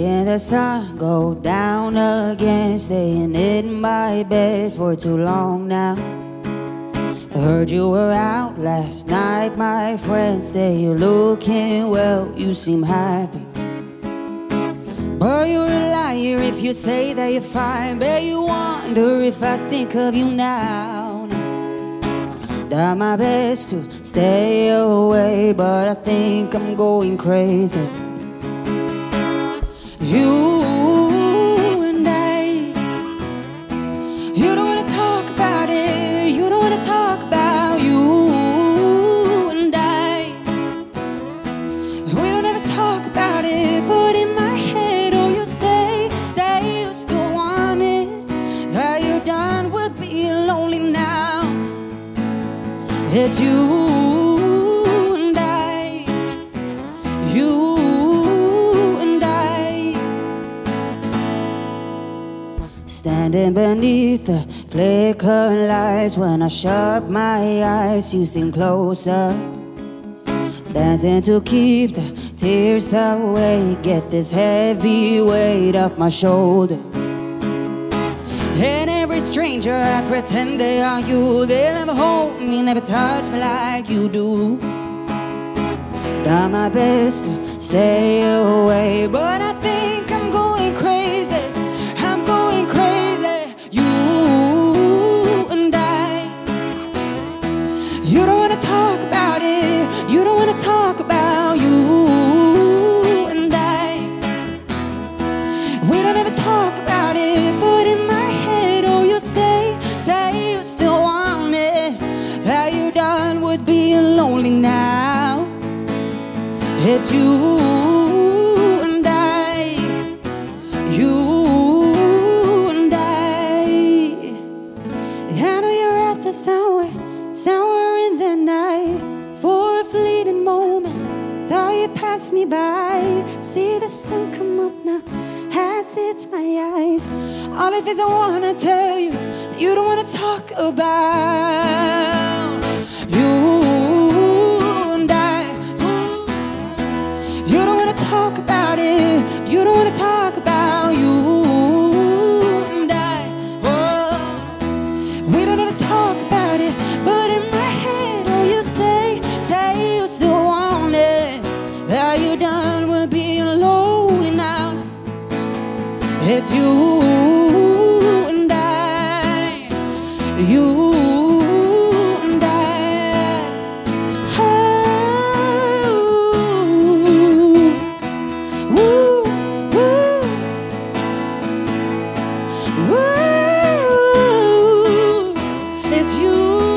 the sun go down again, staying in my bed for too long now. I heard you were out last night, my friend say you're looking well, you seem happy. But you're a liar if you say that you're fine, bet you wonder if I think of you now. Done my best to stay away, but I think I'm going crazy. You and I, you don't wanna talk about it, you don't wanna talk about you and I. We don't ever talk about it, but in my head, oh, you say, say you still want it, that you're done with being lonely now. It's you and I, you standing beneath the flickering lights. When I shut my eyes, you seem closer. Dancing to keep the tears away. Get this heavy weight off my shoulders. And every stranger I pretend they are you. They'll never hold me, never touch me like you do. Done my best to stay away, but I think I'm going wanna talk about you and I. We don't ever talk about it, but in my head, oh, you say, say you still want it. That you're done with being lonely now. It's you passed me by. See the sun come up now as it's my eyes. All the things I wanna tell you, that you don't wanna talk about. It's you and I, you and I. Oh, ooh, ooh, ooh. It's you.